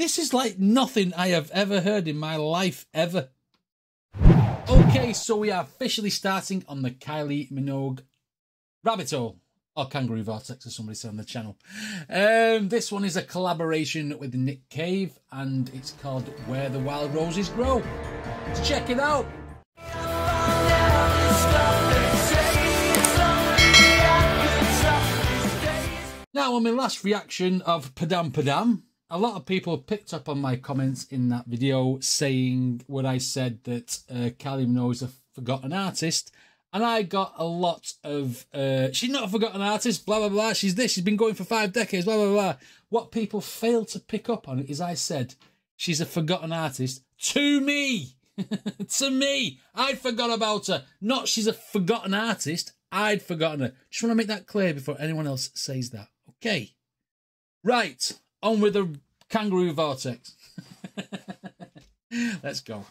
This is like nothing I have ever heard in my life, ever. Okay, so we are officially starting on the Kylie Minogue rabbit hole. Or Kangaroo Vortex, as somebody said on the channel. Um, this one is a collaboration with Nick Cave, and it's called Where the Wild Roses Grow. Let's check it out. Now, on my last reaction of Padam Padam, a lot of people picked up on my comments in that video saying what I said that uh, Kylie Minogue is a forgotten artist. And I got a lot of, uh, she's not a forgotten artist, blah, blah, blah. She's this, she's been going for five decades, blah, blah, blah. What people failed to pick up on is I said, she's a forgotten artist to me. to me. I'd forgot about her. Not she's a forgotten artist. I'd forgotten her. Just want to make that clear before anyone else says that. Okay. Right. On with the kangaroo vortex. Let's go.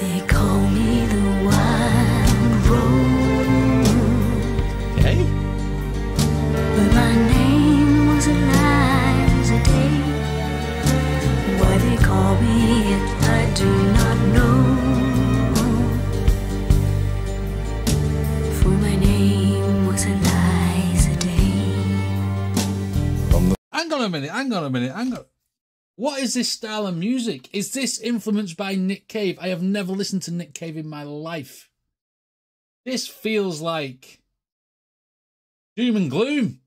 They call me the wild rose, Okay. but my name was Eliza Day. Why they call me it, I do not know. For my name was Eliza Day. Hang on a minute, hang on a minute, hang on. What is this style of music? Is this influenced by Nick Cave? I have never listened to Nick Cave in my life. This feels like doom and gloom.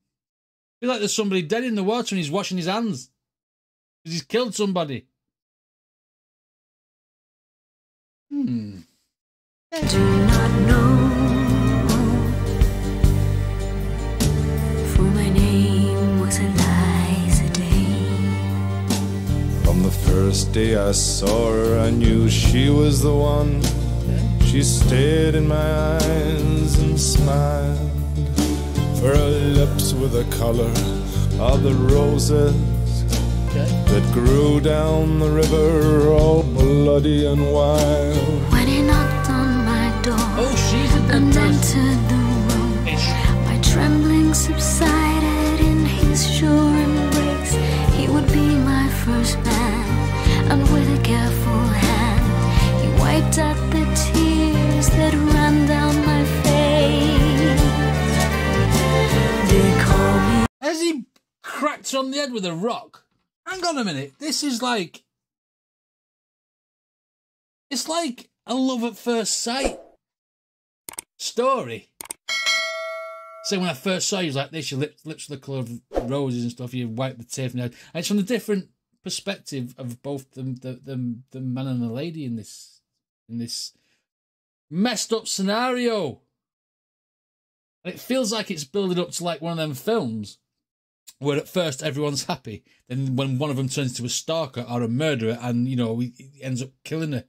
feel like there's somebody dead in the water and he's washing his hands. Because he's killed somebody. Hmm. First day I saw her, I knew she was the one. She stared in my eyes and smiled. For her lips were the color of the roses that grew down the river, all bloody and wild. When he knocked on my door Oh, she's a and entered the on the head with a rock? Hang on a minute. This is like. It's like a love at first sight story. So when I first saw you, like this, your lips, lips are the colour of roses and stuff, you wipe the tear from head. And it's from the different perspective of both the, the, the, the man and the lady in this in this messed up scenario. And it feels like it's building up to like one of them films where at first everyone's happy, then when one of them turns into a stalker or a murderer, and you know he, ends up killing her.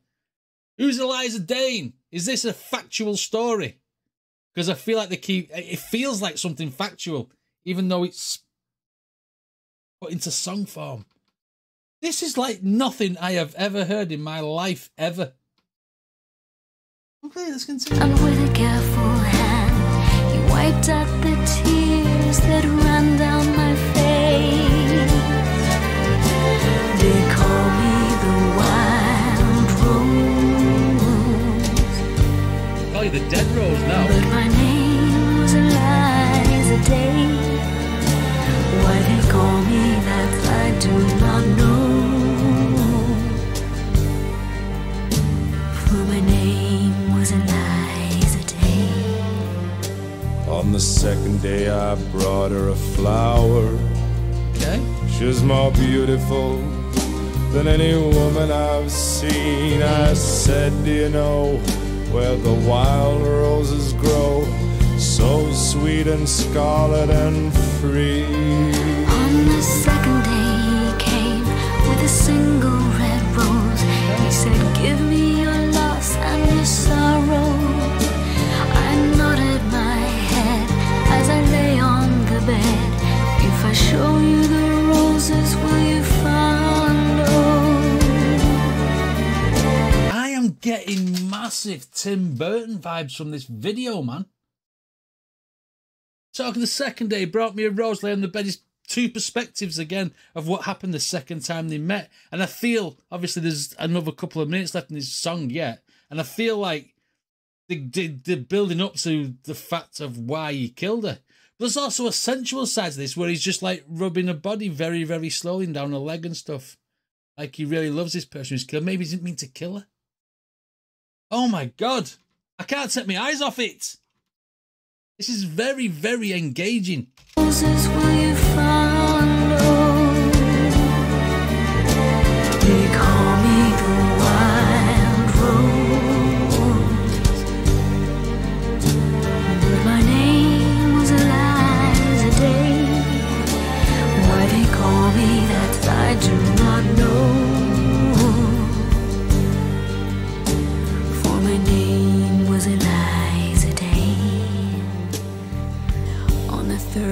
Who's Eliza Dane? Is this a factual story? Because I feel like they keep. It feels like something factual, even though it's put into song form. This is like nothing I have ever heard in my life ever. Okay, let's continue. And with a careful hand, he wiped out the tears that ran down the Dead Rose now. but my name was Eliza Day. Why they call me that, I do not know. For my name was Eliza Day. On the second day, I brought her a flower. Okay. She was more beautiful than any woman I've seen. I said, Do you know where the wild roses grow, so sweet and scarlet and free. Getting massive Tim Burton vibes from this video, man. Talking the second day brought me a rose lay on the bed. Is two perspectives again of what happened the second time they met. And I feel obviously there's another couple of minutes left in this song yet, and I feel like they, they, they're building up to the fact of why he killed her. But there's also a sensual side to this where he's just like rubbing her body very, very slowly down her leg and stuff. Like he really loves this person who's killed. Maybe he didn't mean to kill her. Oh my god. I can't take my eyes off it. This is very, very engaging.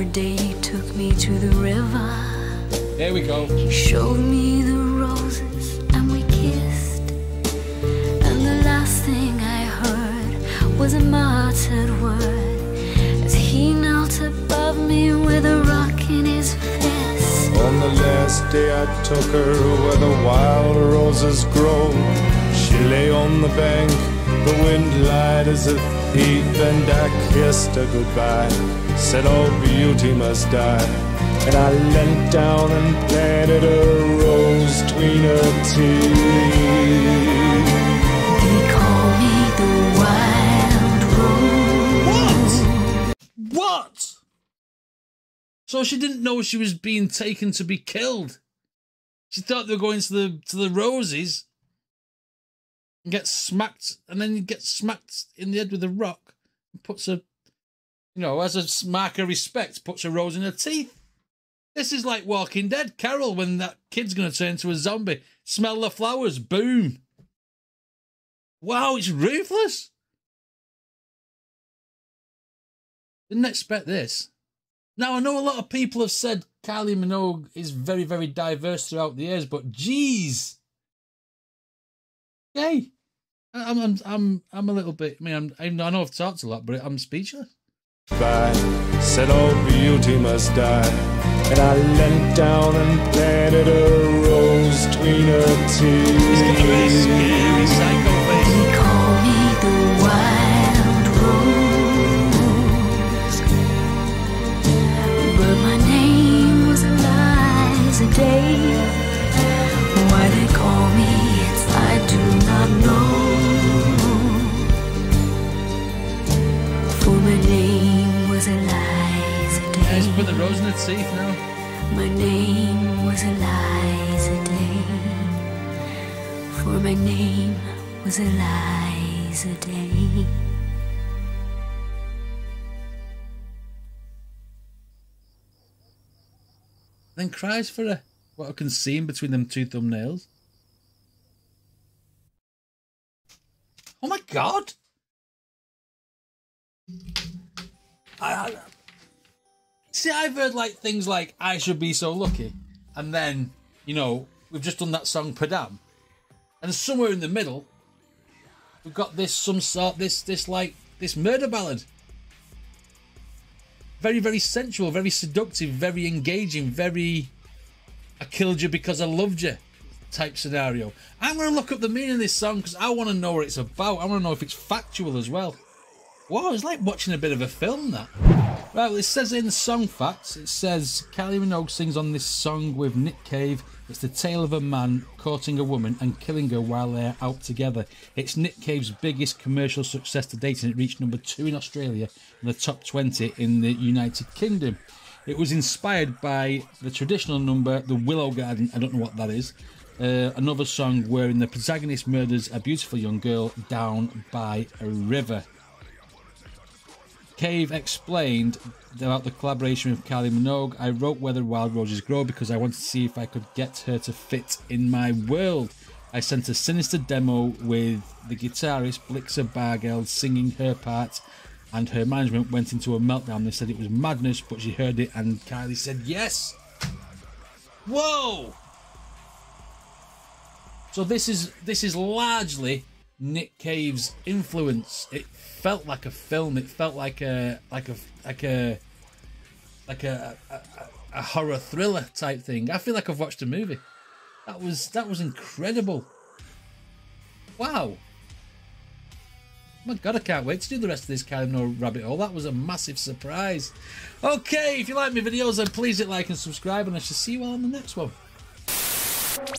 On the third day, he took me to the river. There we go. He showed me the roses and we kissed. And the last thing I heard was a muttered word as he knelt above me with a rock in his fist. On the last day I took her where the wild roses grow. She lay on the bank, the wind lied as a thief, and I kissed her goodbye. Said all beauty must die. And I leant down and planted a rose between her teeth. They call me the wild rose. What? What? So she didn't know she was being taken to be killed. She thought they were going to the to the roses and get smacked, and then you get smacked in the head with a rock and puts a, you know, as a mark of respect, puts a rose in her teeth. This is like Walking Dead, Carol, when that kid's going to turn into a zombie. Smell the flowers, boom. Wow, it's ruthless. Didn't expect this. Now I know a lot of people have said Kylie Minogue is very, very diverse throughout the years, but geez, yay! I'm, I'm, I'm, I'm a little bit. I mean, I'm, I know I've talked a lot, but I'm speechless. By. Said all beauty must die. And I leant down and planted a rose between her He's Yeah, put the rose in her safe now. My name was Eliza Day. For my name was Eliza Day. Then cries for a, What I can see in between them two thumbnails. Oh my god! I, I, see, I've heard like things like "I should be so lucky," and then you know we've just done that song "Padam," and somewhere in the middle we've got this some sort this this like this murder ballad. Very very sensual, very seductive, very engaging, very I killed you because I loved you type scenario. I'm going to look up the meaning of this song because I want to know what it's about. I want to know if it's factual as well. Whoa, it's like watching a bit of a film, that. Well, it says in song facts, it says Kylie Minogue sings on this song with Nick Cave. It's the tale of a man courting a woman and killing her while they're out together. It's Nick Cave's biggest commercial success to date, and it reached number two in Australia and the top 20 in the United Kingdom. It was inspired by the traditional number, The Willow Garden. I don't know what that is. Uh, another song wherein the protagonist murders a beautiful young girl down by a river. Cave explained about the collaboration with Kylie Minogue. I wrote Where the Wild Roses Grow because I wanted to see if I could get her to fit in my world. I sent a sinister demo with the guitarist Blixa Bargeld singing her part, and her management went into a meltdown. They said it was madness, but she heard it, and Kylie said yes. Whoa! So this is this is largely Nick Cave's influence. It felt like a film. It felt like a like a like a like a, a, a horror thriller type thing. I feel like I've watched a movie. That was that was incredible. Wow. My God, I can't wait to do the rest of this of rabbit hole. That was a massive surprise. Okay, if you like my videos, then please hit like and subscribe, and I shall see you all on the next one.